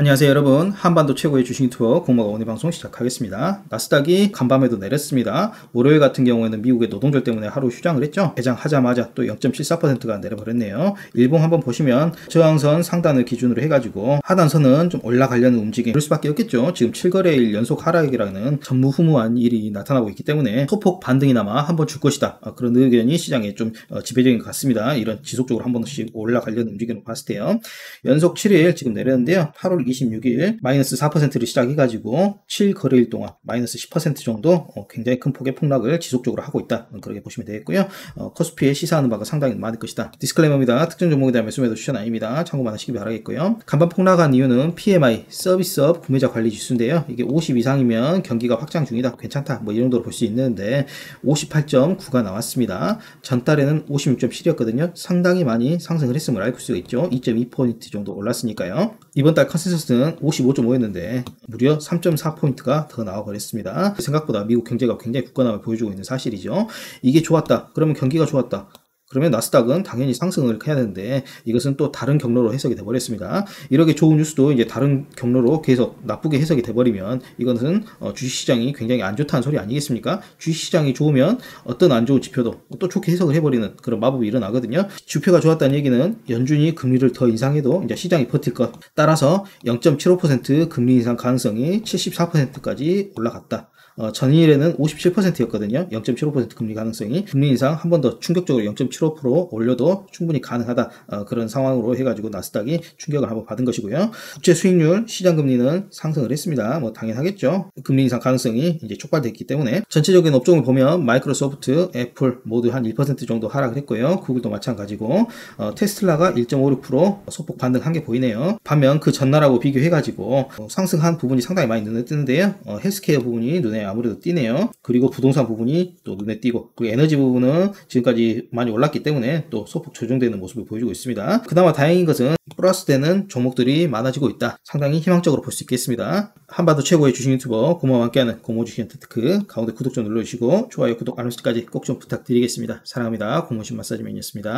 안녕하세요 여러분. 한반도 최고의 주식 유튜버 공마가 오늘 방송 시작하겠습니다. 나스닥이 간밤에도 내렸습니다. 월요일 같은 경우에는 미국의 노동절 때문에 하루 휴장을 했죠. 개장하자마자 또 0.74%가 내려버렸네요. 일봉 한번 보시면 저항선 상단을 기준으로 해가지고 하단선은 좀 올라가려는 움직임 그럴 수밖에 없겠죠. 지금 7거래일 연속 하락이라는 전무후무한 일이 나타나고 있기 때문에 소폭 반등이나마 한번 줄 것이다. 아, 그런 의견이 시장에 좀 어, 지배적인 것 같습니다. 이런 지속적으로 한 번씩 올라가려는 움직임을 봤을 때요. 연속 7일 지금 내렸는데요. 8월 26일 마이너스 4%를 시작해가지고 7 거래일 동안 마이너스 10% 정도 어, 굉장히 큰 폭의 폭락을 지속적으로 하고 있다. 그렇게 보시면 되겠고요. 어, 코스피에 시사하는 바가 상당히 많을 것이다. disclaimer입니다. 특정 종목에 대한 매수 매도 추천 아닙니다. 참고만 하시기 바라겠고요. 간밤 폭락한 이유는 PMI 서비스업 구매자 관리 지수인데요. 이게 50 이상이면 경기가 확장 중이다. 괜찮다. 뭐 이 정도로 볼 수 있는데 58.9가 나왔습니다. 전달에는 56.7이었거든요. 상당히 많이 상승을 했음을 알 수가 있죠. 2.2포인트 정도 올랐으니까요. 이번 달 consensus consensus는 55.5였는데 무려 3.4포인트가 더 나와버렸습니다. 생각보다 미국 경제가 굉장히 굳건함을 보여주고 있는 사실이죠. 이게 좋았다. 그러면 경기가 좋았다. 그러면 나스닥은 당연히 상승을 해야 되는데 이것은 또 다른 경로로 해석이 돼버렸습니다. 이렇게 좋은 뉴스도 이제 다른 경로로 계속 나쁘게 해석이 돼버리면 이것은 어, 주식시장이 굉장히 안 좋다는 소리 아니겠습니까? 주식시장이 좋으면 어떤 안 좋은 지표도 또 좋게 해석을 해버리는 그런 마법이 일어나거든요. 지표가 좋았다는 얘기는 연준이 금리를 더 인상해도 이제 시장이 버틸 것. 따라서 0.75% 금리 인상 가능성이 74%까지 올라갔다. 어, 전일에는 57%였거든요. 0.75% 금리 가능성이 금리 인상 한 번 더 충격적으로 0.75% 올려도 충분히 가능하다. 어, 그런 상황으로 해가지고 나스닥이 충격을 한번 받은 것이고요. 국채 수익률, 시장 금리는 상승을 했습니다. 뭐 당연하겠죠. 금리 인상 가능성이 이제 촉발됐기 때문에 전체적인 업종을 보면 마이크로소프트, 애플 모두 한 1% 정도 하락을 했고요. 구글도 마찬가지고 어, 테슬라가 1.56% 소폭 반등한 게 보이네요. 반면 그 전날하고 비교해가지고 어, 상승한 부분이 상당히 많이 눈에 뜨는데요. 어, 헬스케어 부분이 눈에 아무래도 띄네요. 그리고 부동산 부분이 또 눈에 띄고 그리고 에너지 부분은 지금까지 많이 올랐기 때문에 또 소폭 조정되는 모습을 보여주고 있습니다. 그나마 다행인 것은 플러스 되는 종목들이 많아지고 있다. 상당히 희망적으로 볼 수 있겠습니다. 한바도 최고의 주식 유튜버 고모와 함께하는 고모 주식 엔터테크 가운데 구독 좀 눌러주시고 좋아요, 구독, 알람 설정까지 꼭 좀 부탁드리겠습니다. 사랑합니다. 고모신 마사지맨이었습니다.